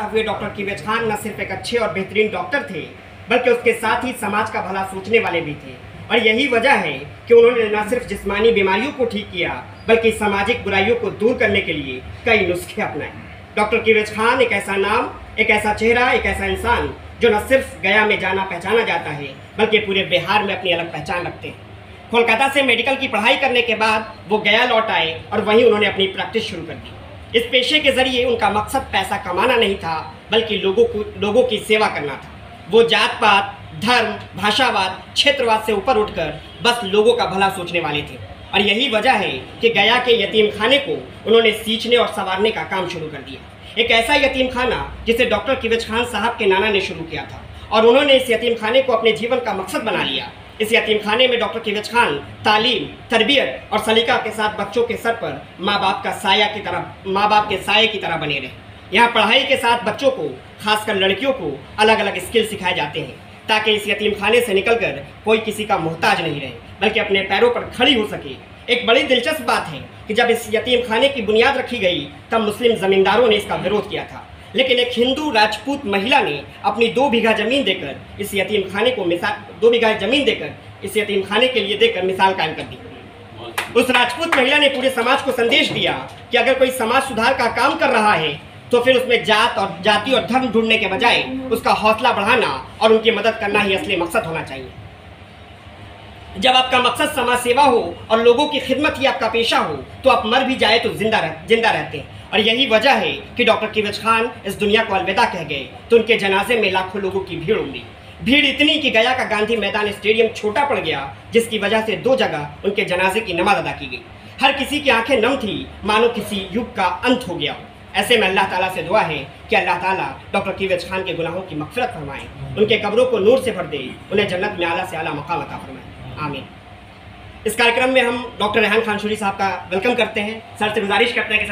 करता हुए डॉक्टर किवेज खान न सिर्फ़ एक अच्छे और बेहतरीन डॉक्टर थे, बल्कि उसके साथ ही समाज का भला सोचने वाले भी थे। और यही वजह है कि उन्होंने न सिर्फ़ जिस्मानी बीमारियों को ठीक किया, बल्कि सामाजिक बुराइयों को दूर करने के लिए कई नुस्खे अपनाए। डॉक्टर किवेज खान एक ऐसा नाम, एक ऐसा चेहरा, एक ऐसा इंसान, जो न सिर्फ़ गया में जाना पहचाना जाता है, बल्कि पूरे बिहार में अपनी अलग पहचान रखते हैं। कोलकाता से मेडिकल की पढ़ाई करने के बाद वो गया लौट आए और वहीं उन्होंने अपनी प्रैक्टिस शुरू कर दी। इस पेशे के ज़रिए उनका मकसद पैसा कमाना नहीं था, बल्कि लोगों को, लोगों की सेवा करना था। वो जात पात धर्म, भाषावाद, क्षेत्रवाद से ऊपर उठकर बस लोगों का भला सोचने वाले थे। और यही वजह है कि गया के यतीम खाने को उन्होंने सींचने और संवारने का काम शुरू कर दिया। एक ऐसा यतीम खाना जिसे डॉक्टर किवेज खान साहब के नाना ने शुरू किया था और उन्होंने इस यतीम खाने को अपने जीवन का मकसद बना लिया। इस यतीम खाने में डॉक्टर किवेज खान तालीम, तरबियत और सलीका के साथ बच्चों के सर पर माँ बाप का साया की तरह माँ बाप के साय की तरह बने रहे। यहाँ पढ़ाई के साथ बच्चों को, खासकर लड़कियों को अलग अलग स्किल सिखाए जाते हैं, ताकि इस यतीम खाने से निकलकर कोई किसी का मोहताज नहीं रहे, बल्कि अपने पैरों पर खड़ी हो सके। एक बड़ी दिलचस्प बात है कि जब इस यतीम खाने की बुनियाद रखी गई, तब मुस्लिम जमींदारों ने इसका विरोध किया था। लेकिन एक हिंदू राजपूत महिला ने अपनी दो बीघा ज़मीन देकर इस यतीम खाने को मिसाल दो बीघा ज़मीन देकर इस यतीम खाने के लिए देकर मिसाल कायम कर दी। उस राजपूत महिला ने पूरे समाज को संदेश दिया कि अगर कोई समाज सुधार का काम कर रहा है तो फिर उसमें जात और जाति और धर्म ढूँढने के बजाय उसका हौसला बढ़ाना और उनकी मदद करना ही असली मकसद होना चाहिए। जब आपका मकसद समाज सेवा हो और लोगों की खिदमत ही आपका पेशा हो तो आप मर भी जाए तो ज़िंदा रह ज़िंदा रहते हैं। और यही वजह है कि डॉक्टर किवज खान इस दुनिया को अलविदा कह गए तो उनके जनाजे में लाखों लोगों की भीड़ उमड़ी। भीड़ इतनी कि गया का गांधी मैदान स्टेडियम छोटा पड़ गया, जिसकी वजह से दो जगह उनके जनाजे की नमाज़ अदा की गई। हर किसी की आँखें नम थी, मानो किसी युग का अंत हो गया। ऐसे में अल्लाह ताला से दुआ है कि अल्लाह ताला डॉक्टर किवेज खान के गुनाहों की मफफरत फरमाए, उनके कब्रों को नूर से भर दे, उन्हें जन्नत में आला से आला मकाम अता फरमाए। आमीन। इस कार्यक्रम में हम डॉक्टर रेहान खान शूरी साहब का वेलकम करते हैं। सर से गुजारिश करते हैं कि